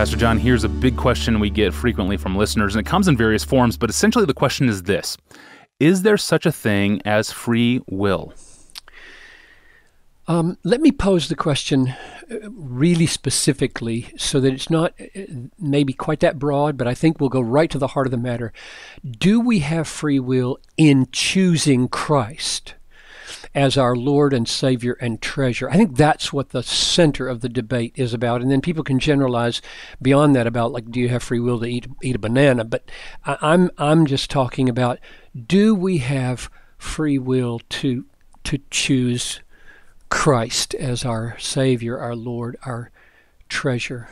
Pastor John, here's a big question we get frequently from listeners, and it comes in various forms, but essentially the question is this Is there such a thing as free will? Um, let me pose the question uh, really specifically so that it's not uh, maybe quite that broad, but I think we'll go right to the heart of the matter. Do we have free will in choosing Christ? As our Lord and Savior and treasure. I think that's what the center of the debate is about. And then people can generalize beyond that about like, do you have free will to eat eat a banana? But I'm I'm just talking about do we have free will to to choose Christ as our Savior, our Lord, our treasure.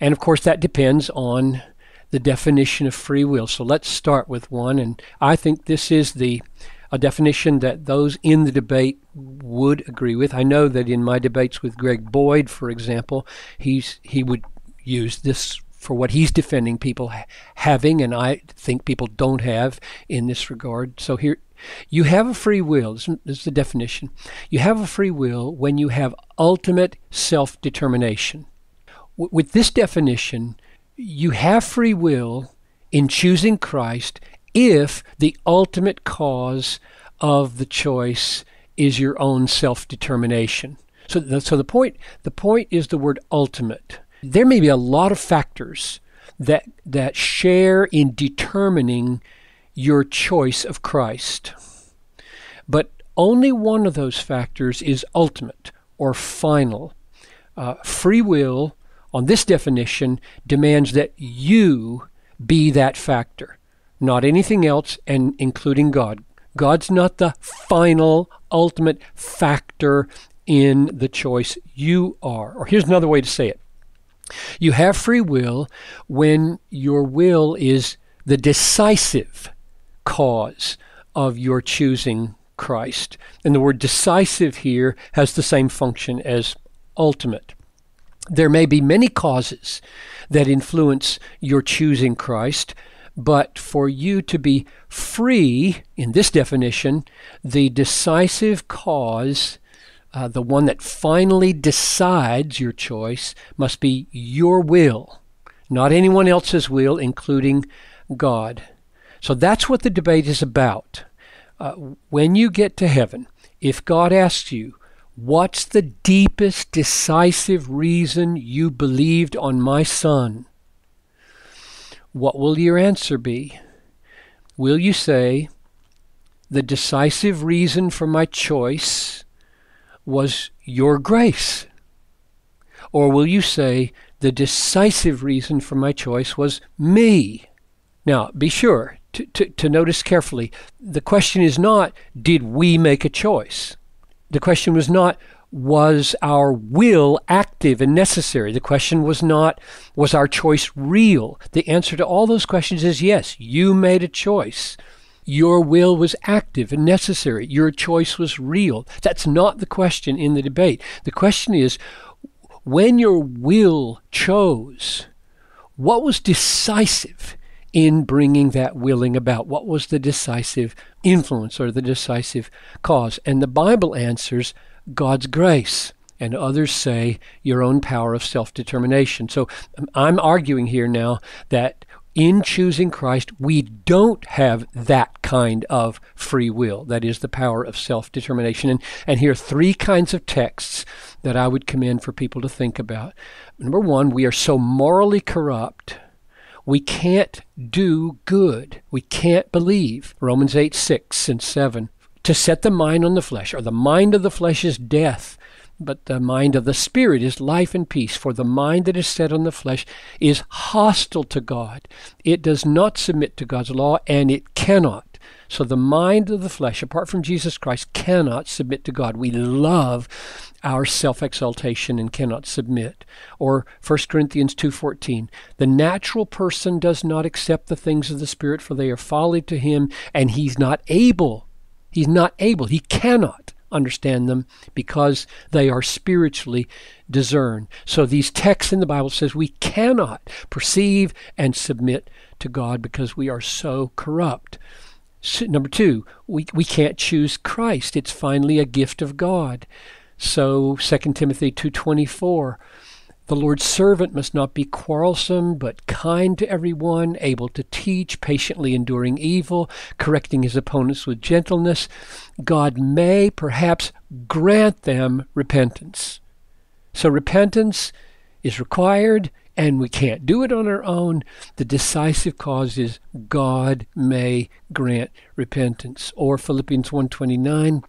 And of course, that depends on the definition of free will. So let's start with one. And I think this is the a definition that those in the debate would agree with. I know that in my debates with Greg Boyd, for example, he's he would use this for what he's defending people ha- having, and I think people don't have in this regard. So here, you have a free will. This is the definition. You have a free will when you have ultimate self determination. W- with this definition, you have free will in choosing Christ if the ultimate cause of the choice is your own self determination. So, the, so the point the point is the word ultimate. There may be a lot of factors that that share in determining your choice of Christ. But only one of those factors is ultimate or final. Uh, free will, on this definition, demands that you be that factor, not anything else, and including God. God's not the final, ultimate factor in the choice. You are. Or here's another way to say it you have free will when your will is the decisive cause of your choosing Christ. And the word decisive here has the same function as ultimate. There may be many causes that influence your choosing Christ, but for you to be free, in this definition, the decisive cause, uh, the one that finally decides your choice, must be your will, not anyone else's will, including God. So that's what the debate is about. Uh, when you get to heaven, if God asks you, What's the deepest, decisive reason you believed on my Son? What will your answer be? Will you say, The decisive reason for my choice was your grace? Or will you say, The decisive reason for my choice was me? Now, be sure to, to, to notice carefully the question is not, did we make a choice? The question was not, was our will active and necessary? The question was not, was our choice real? The answer to all those questions is yes, you made a choice. Your will was active and necessary. Your choice was real. That's not the question in the debate. The question is, when your will chose, what was decisive? in bringing that willing about? What was the decisive influence or the decisive cause? And the Bible answers God's grace. And others say your own power of self determination. So um, I'm arguing here now that in choosing Christ, we don't have that kind of free will. That is the power of self determination. And, and here are three kinds of texts that I would commend for people to think about. Number one, we are so morally corrupt we can't do good. We can't believe. Romans 8, 6 and 7. To set the mind on the flesh, or the mind of the flesh is death, but the mind of the Spirit is life and peace. For the mind that is set on the flesh is hostile to God. It does not submit to God's law, and it cannot. So the mind of the flesh, apart from Jesus Christ, cannot submit to God. We love our self-exaltation and cannot submit. Or 1 Corinthians 2:14, the natural person does not accept the things of the spirit for they are folly to him and he's not able. He's not able. He cannot understand them because they are spiritually discerned. So these texts in the Bible says we cannot perceive and submit to God because we are so corrupt. Number two, we, we can't choose Christ. It's finally a gift of God. So 2 Timothy 2.24, The Lord's servant must not be quarrelsome, but kind to everyone, able to teach, patiently enduring evil, correcting his opponents with gentleness. God may perhaps grant them repentance. So repentance is required, and we can't do it on our own. The decisive cause is God may grant repentance. Or Philippians 129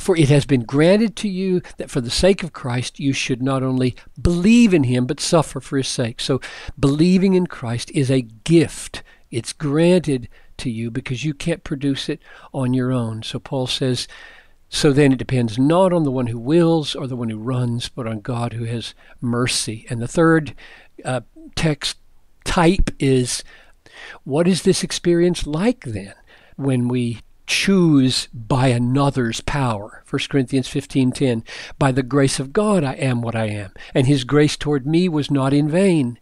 for it has been granted to you that for the sake of Christ you should not only believe in him, but suffer for his sake. So believing in Christ is a gift. It's granted to you because you can't produce it on your own. So Paul says, so then it depends not on the one who wills or the one who runs, but on God who has mercy. And the third uh, text type is what is this experience like then when we choose by another's power. 1 Corinthians 15:10 By the grace of God I am what I am, and his grace toward me was not in vain.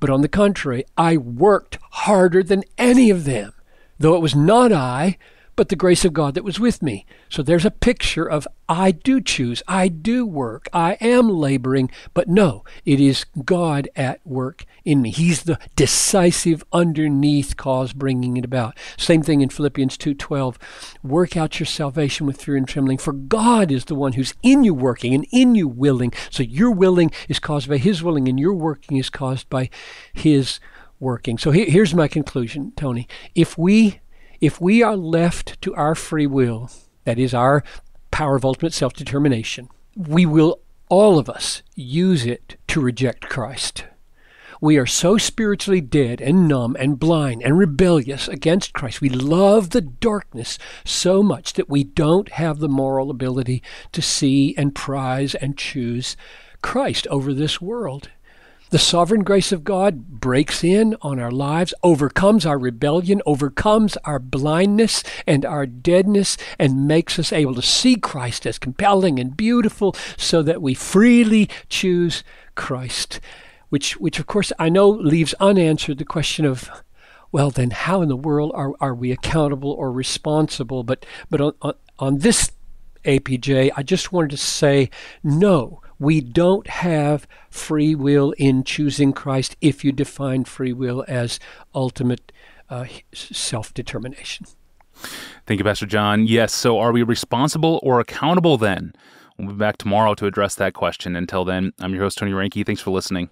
But on the contrary, I worked harder than any of them, though it was not I, but the grace of God that was with me. So there's a picture of I do choose, I do work, I am laboring, but no, it is God at work in me. He's the decisive underneath cause bringing it about. Same thing in Philippians 2:12. Work out your salvation with fear and trembling, for God is the one who's in you working and in you willing. So your willing is caused by his willing and your working is caused by his working. So here's my conclusion, Tony. If we if we are left to our free will, that is our power of ultimate self determination, we will, all of us, use it to reject Christ. We are so spiritually dead and numb and blind and rebellious against Christ. We love the darkness so much that we don't have the moral ability to see and prize and choose Christ over this world. The sovereign grace of God breaks in on our lives, overcomes our rebellion, overcomes our blindness and our deadness, and makes us able to see Christ as compelling and beautiful so that we freely choose Christ. Which, which of course, I know leaves unanswered the question of, well, then how in the world are, are we accountable or responsible? But, but on, on, on this APJ, I just wanted to say no we don't have free will in choosing Christ if you define free will as ultimate uh, self determination. Thank you, Pastor John. Yes, so are we responsible or accountable then? We'll be back tomorrow to address that question. Until then, I'm your host, Tony Reinke. Thanks for listening.